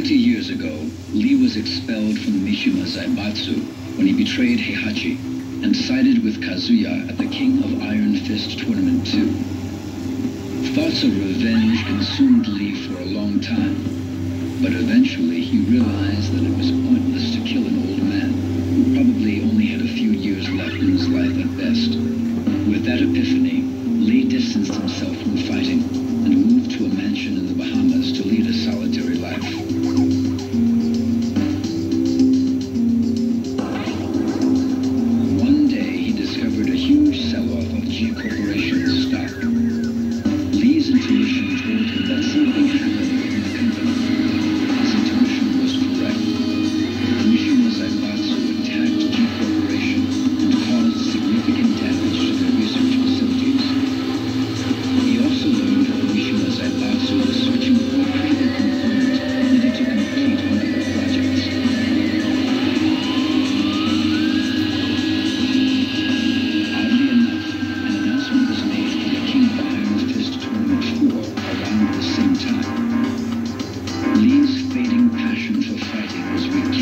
20 years ago, Lee was expelled from Mishima Zaibatsu when he betrayed Heihachi and sided with Kazuya at the King of Iron Fist Tournament 2. Thoughts of revenge consumed Lee for a long time, but eventually he realized that it was pointless to kill an old man who probably only had a few years left in his life at best. With that epiphany, Lee distanced himself from Lee's fading passion for fighting was rekindled.